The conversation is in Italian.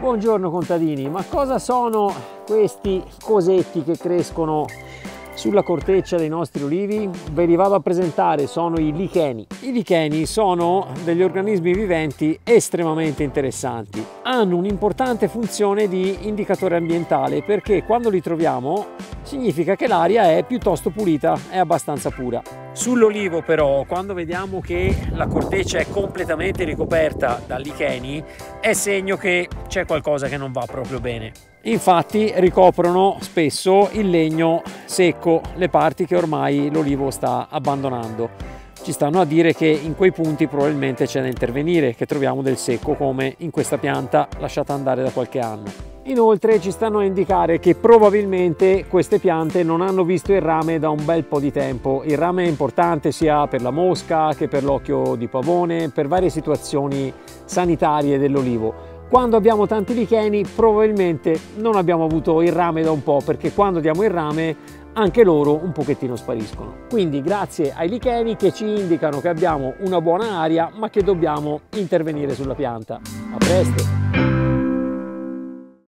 Buongiorno contadini, ma cosa sono questi cosetti che crescono sulla corteccia dei nostri olivi? Ve li vado a presentare, sono i licheni. I licheni sono degli organismi viventi estremamente interessanti. Hanno un'importante funzione di indicatore ambientale perché quando li troviamo significa che l'aria è piuttosto pulita, è abbastanza pura. Sull'olivo però, quando vediamo che la corteccia è completamente ricoperta da licheni, è segno che c'è qualcosa che non va proprio bene. Infatti ricoprono spesso il legno secco, le parti che ormai l'olivo sta abbandonando. Ci stanno a dire che in quei punti probabilmente c'è da intervenire, che troviamo del secco come in questa pianta lasciata andare da qualche anno. Inoltre ci stanno a indicare che probabilmente queste piante non hanno visto il rame da un bel po' di tempo. Il rame è importante sia per la mosca che per l'occhio di pavone, per varie situazioni sanitarie dell'olivo. Quando abbiamo tanti licheni probabilmente non abbiamo avuto il rame da un po' perché quando diamo il rame anche loro un pochettino spariscono. Quindi grazie ai licheni che ci indicano che abbiamo una buona aria ma che dobbiamo intervenire sulla pianta. A presto!